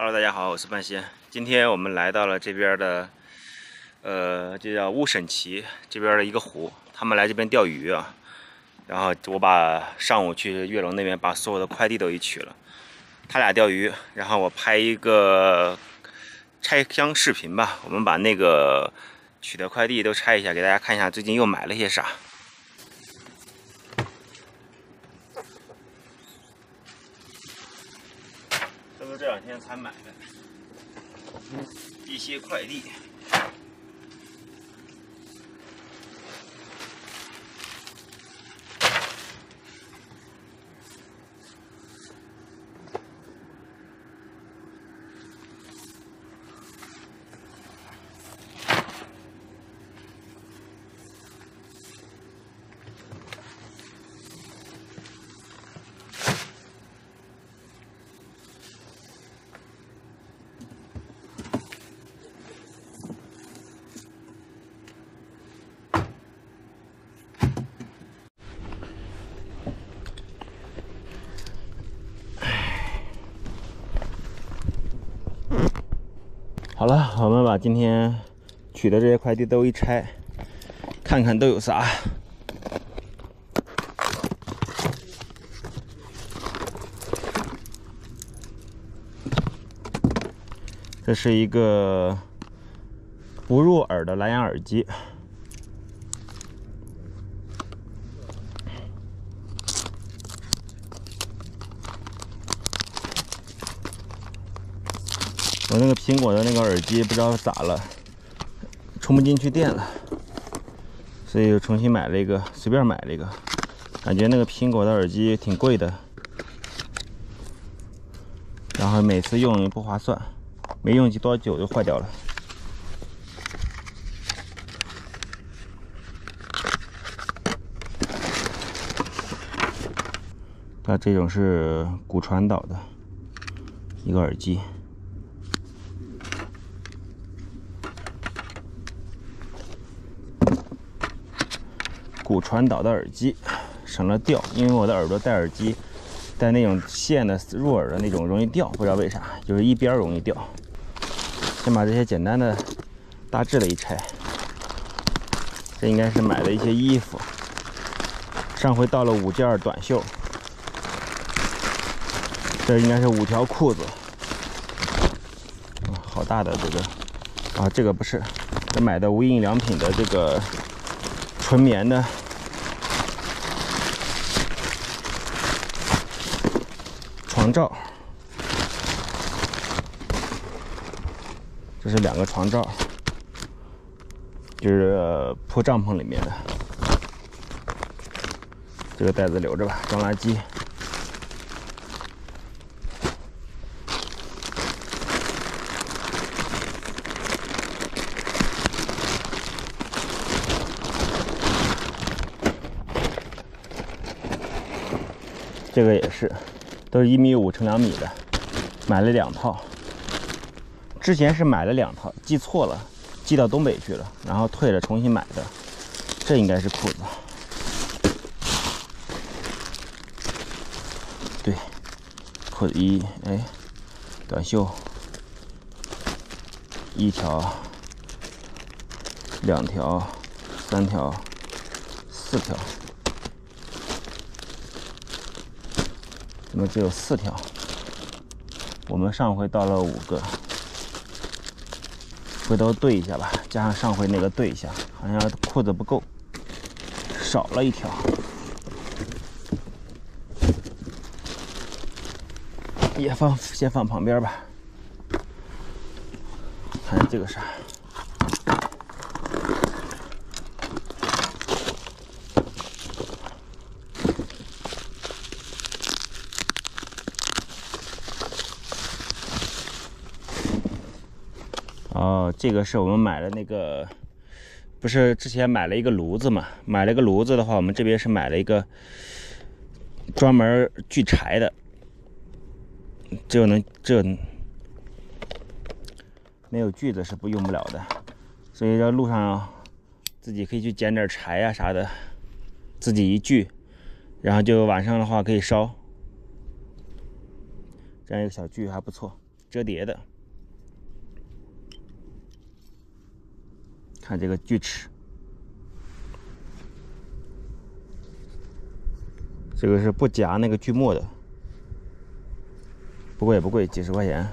Hello，大家好，我是半仙。今天我们来到了这边的，呃，这叫乌审旗这边的一个湖，他们来这边钓鱼啊。然后我把上午去月龙那边把所有的快递都一取了，他俩钓鱼，然后我拍一个拆箱视频吧。我们把那个取的快递都拆一下，给大家看一下最近又买了些啥。这两天才买的一些快递。好了，我们把今天取的这些快递都一拆，看看都有啥。这是一个不入耳的蓝牙耳机。我那个苹果的那个耳机不知道咋了，充不进去电了，所以又重新买了一个，随便买了一个。感觉那个苹果的耳机挺贵的，然后每次用也不划算，没用多久就坏掉了。它这种是骨传导的一个耳机。骨传导的耳机，省了掉，因为我的耳朵戴耳机，戴那种线的入耳的那种容易掉，不知道为啥，就是一边容易掉。先把这些简单的、大致的一拆，这应该是买的一些衣服，上回到了五件短袖，这应该是五条裤子，好大的这个，啊，这个不是，这买的无印良品的这个。纯棉的床罩，这是两个床罩，就是铺帐篷里面的。这个袋子留着吧，装垃圾。这个也是，都是一米五乘两米的，买了两套。之前是买了两套，寄错了，寄到东北去了，然后退了，重新买的。这应该是裤子，对，裤子一，哎，短袖，一条，两条，三条，四条。么只有四条？我们上回到了五个，回头对一下吧，加上上回那个对一下，好像裤子不够，少了一条。也放，先放旁边吧。看这个啥？哦，这个是我们买的那个，不是之前买了一个炉子嘛？买了一个炉子的话，我们这边是买了一个专门锯柴的，这能这没有锯子是不用不了的，所以在路上自己可以去捡点柴呀啥的，自己一锯，然后就晚上的话可以烧，这样一个小锯还不错。折叠的。看这个锯齿，这个是不夹那个锯末的，不过也不贵，几十块钱。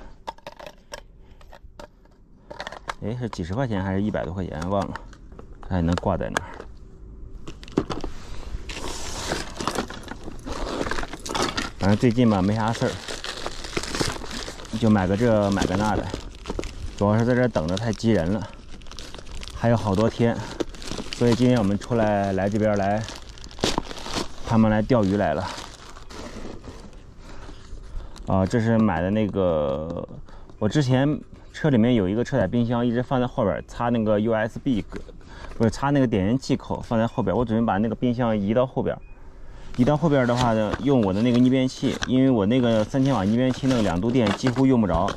哎，是几十块钱还是一百多块钱？忘了，还能挂在那儿。反正最近吧，没啥事儿，就买个这买个那的，主要是在这等着太急人了。还有好多天，所以今天我们出来来这边来，他们来钓鱼来了。啊，这是买的那个，我之前车里面有一个车载冰箱，一直放在后边，插那个 USB，不是插那个点烟器口放在后边。我准备把那个冰箱移到后边，移到后边的话呢，用我的那个逆变器，因为我那个三千瓦逆变器那个两度电几乎用不着，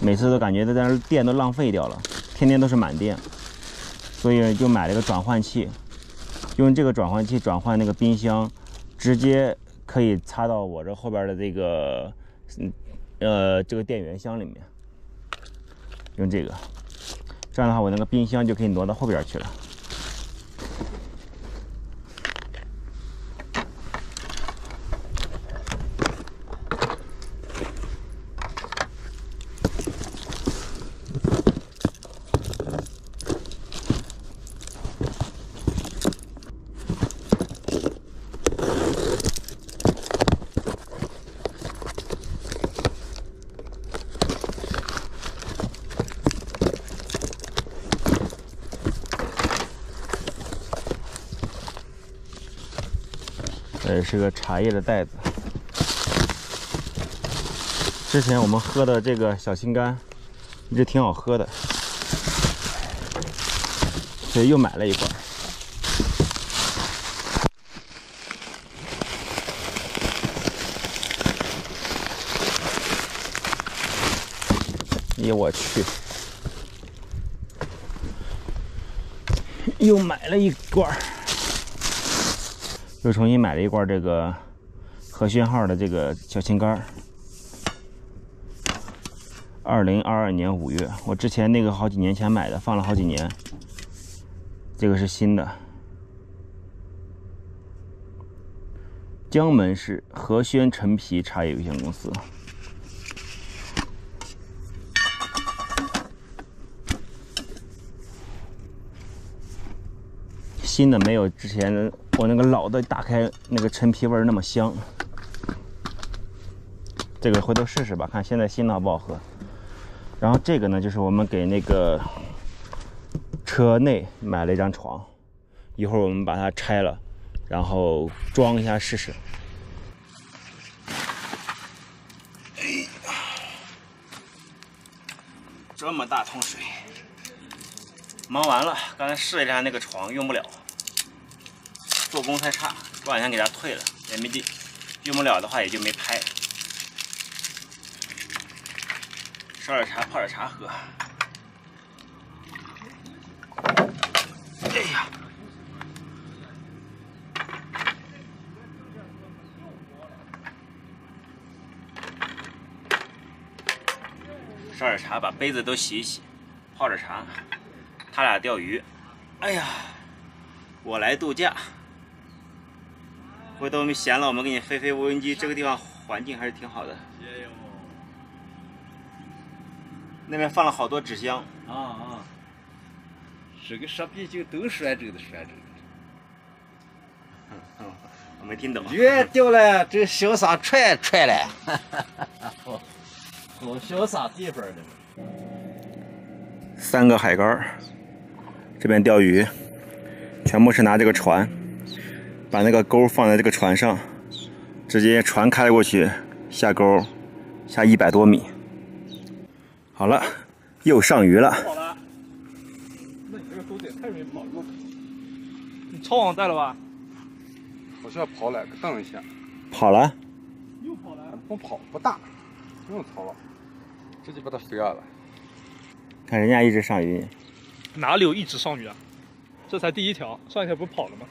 每次都感觉在那电都浪费掉了，天天都是满电。所以就买了个转换器，用这个转换器转换那个冰箱，直接可以插到我这后边的这个，嗯，呃，这个电源箱里面。用这个，这样的话我那个冰箱就可以挪到后边去了。这是个茶叶的袋子。之前我们喝的这个小心肝，一直挺好喝的，所以又买了一罐。哎我去，又买了一罐。又重新买了一罐这个和轩号的这个小青杆二零二二年五月，我之前那个好几年前买的，放了好几年。这个是新的。江门市和轩陈皮茶叶有限公司。新的没有之前。我那个老的打开那个陈皮味那么香，这个回头试试吧，看现在新的好不好喝。然后这个呢，就是我们给那个车内买了一张床，一会儿我们把它拆了，然后装一下试试。哎，这么大桶水，忙完了，刚才试了一下那个床，用不了。做工太差，过两天给它退了，也没地用不了的话也就没拍。烧点茶，泡点茶喝。哎呀，烧点茶，把杯子都洗一洗，泡点茶。他俩钓鱼，哎呀，我来度假。回头我们闲了，我们给你飞飞无人机。这个地方环境还是挺好的。那边放了好多纸箱。啊啊！这个设备就都甩这个甩这个。我没听懂。鱼钓了，这潇洒踹踹了。好潇洒地方的。三个海竿这边钓鱼，全部是拿这个船。把那个钩放在这个船上，直接船开过去下钩，下一百多米。好了，又上鱼了。跑了。那你这个钩子也太容易跑了。你抄网带了吧？好像跑了，蹬一下。跑了。又跑了。不跑，不大，不用抄了，直接把它飞下了。看人家一直上鱼。哪里有一直上鱼啊？这才第一条，上一条不是跑了吗？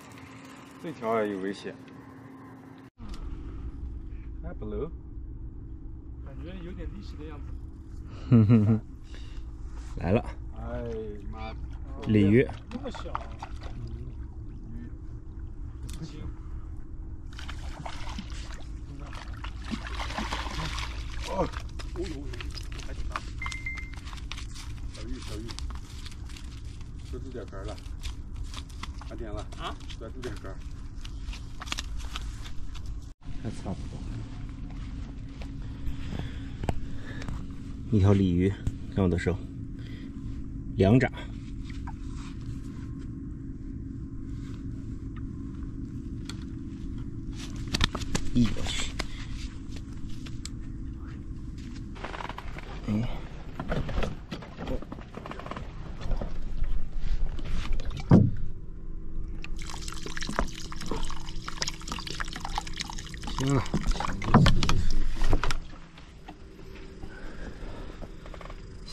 这条也有危险，还不漏，感觉有点力气的样子。哼哼哼，来了，哎妈，鲤鱼，那么小，行，哦，哦呦，还挺大，小鱼小鱼，多煮点干了，安天了。啊，多煮点干。还差不多。一条鲤鱼，看我的手，两掌。咦我去！哎，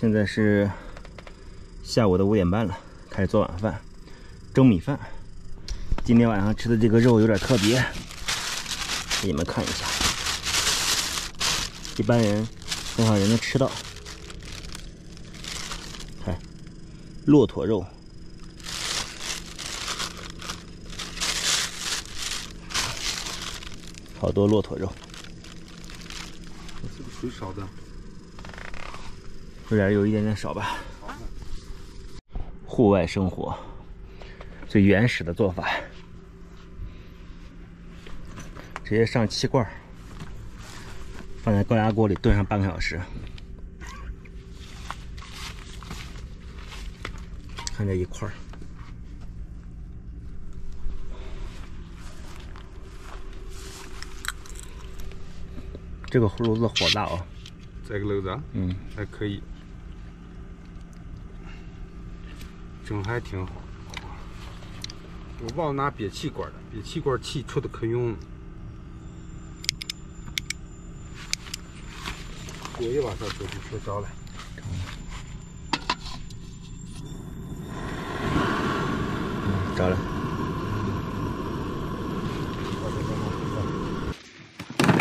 现在是下午的五点半了，开始做晚饭，蒸米饭。今天晚上吃的这个肉有点特别，给你们看一下，一般人很少人能吃到。看，骆驼肉，好多骆驼肉，这个水少的，有点有一点点少吧。户外生活最原始的做法，直接上气罐儿，放在高压锅里炖上半个小时。看这一块儿，这个炉子火大啊！这个篓子啊嗯，还可以，蒸还挺好。我忘拿憋气管了，憋气管气出的可用。锅一晚上就就睡着了。着了。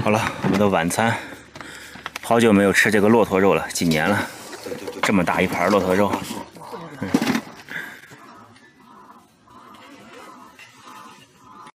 好了，我们的晚餐，好久没有吃这个骆驼肉了，几年了，这么大一盘骆驼肉，